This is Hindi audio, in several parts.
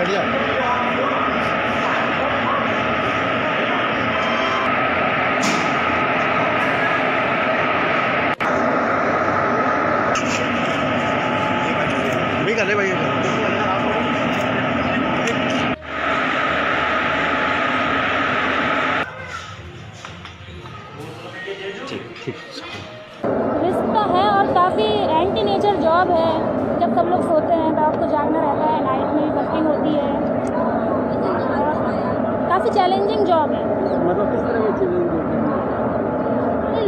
बढ़िया भी कर रहे भाई। ठीक ठीक रिस्क तो है और काफ़ी एंटी नेचर जॉब है। जब सब लोग सोते हैं तो आपको जागना रहता है नाइट में वर्किंग होती है। काफ़ी चैलेंजिंग जॉब है। मतलब किस तरह की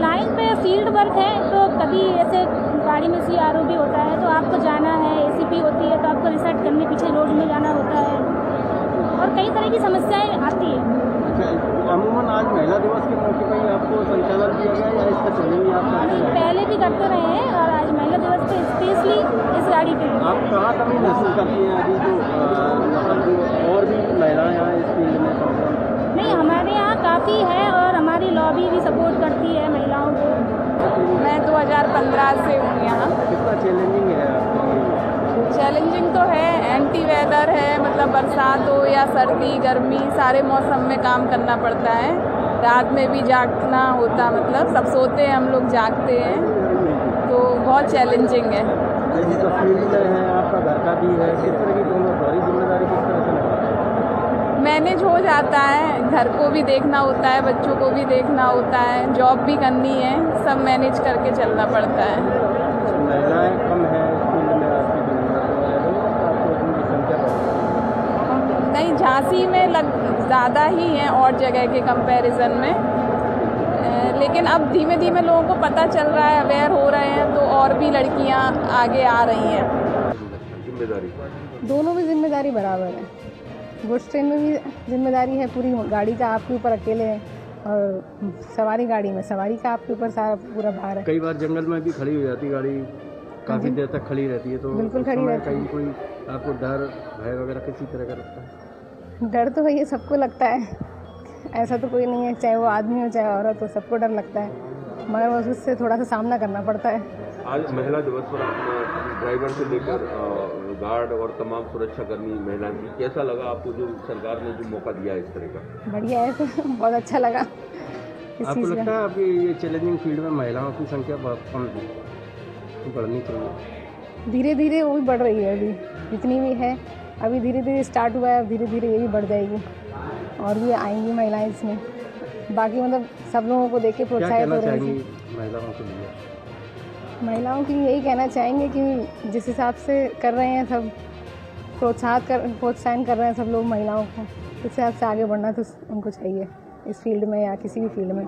लाइन पे फ़ील्ड वर्क है तो कभी ऐसे गाड़ी में सी आर भी होता है और कई तरह की समस्याएँ आती है। अच्छा अमूमन आज महिला दिवस के मौके पर ही आपको संचालन किया गया या इसका पहले भी आप करते पहले भी करते रहे हैं और आज महिला दिवस पे स्पेशली इस गाड़ी के आप कहाँ कमी महसूस करती हैं अभी जो अ, मतलब और भी महिलाएँ यहाँ इस फ़ील्ड में? नहीं हमारे यहाँ काफ़ी है और हमारी लॉबी भी सपोर्ट करती है महिलाओं को। मैं 2015 से हूँ यहाँ। कितना चैलेंजिंग है? चैलेंजिंग तो है एंटी वेदर है मतलब बरसात हो या सर्दी गर्मी सारे मौसम में काम करना पड़ता है। रात में भी जागना होता मतलब सब सोते हैं हम लोग जागते हैं तो बहुत चैलेंजिंग है। तो है आपका घर का भी है किस तरह की दोनों सारी ज़िम्मेदारी किस तरह से मैनेज हो? जाता है घर को भी देखना होता है बच्चों को भी देखना होता है जॉब भी करनी है सब मैनेज करके चलना पड़ता है महिलाएँ कम है इस फ़ील्ड में आपकी दुनिया में आपको उनकी संख्या बढ़ नहीं झांसी में लग ज़्यादा ही हैं और जगह के कंपैरिजन में। लेकिन अब धीमे धीमे लोगों को पता चल रहा है अवेयर हो रहे हैं तो और भी लड़कियाँ आगे आ रही हैं। ज़िम्मेदारी? दोनों में ज़िम्मेदारी बराबर है। गुड्स ट्रेन में भी ज़िम्मेदारी है पूरी गाड़ी का आपके ऊपर अकेले है और सवारी गाड़ी में सवारी का आपके ऊपर सारा पूरा भार है। कई बार जंगल में भी खड़ी हो जाती गाड़ी काफ़ी देर तक खड़ी रहती है तो बिल्कुल खड़ी रहती है। कहीं कोई आपको डर भय वगैरह किसी तरह का लगता है? डर तो भैया सबको लगता है। ऐसा तो कोई नहीं है चाहे वो आदमी हो चाहे औरत हो सबको डर लगता है। मगर बस उससे थोड़ा सा सामना करना पड़ता है। आज महिला दिवस पर आपने ड्राइवर से लेकर गार्ड और तमाम सुरक्षाकर्मी महिलाएँ थी कैसा लगा आपको जो सरकार ने जो मौका दिया है इस तरह का? बढ़िया है तो बहुत अच्छा लगा। आपको लगता है आपकी ये चैलेंजिंग फ़ील्ड में महिलाओं की संख्या बहुत कम थी? बढ़नी चाहिए। धीरे धीरे वो भी बढ़ रही है अभी जितनी भी है। अभी धीरे धीरे स्टार्ट हुआ है धीरे धीरे ये भी बढ़ जाएगी। और भी आएँगी महिलाएँ इसमें। बाकी मतलब सब लोगों को देख के प्रोत्साहित हो रहे हैं महिलाओं के लिए? महिलाओं के लिए यही कहना चाहेंगे कि जिस हिसाब से कर रहे हैं सब प्रोत्साहित कर प्रोत्साहन कर रहे हैं सब लोग महिलाओं को। उस हिसाब से आगे बढ़ना तो उनको चाहिए इस फ़ील्ड में या किसी भी फ़ील्ड में।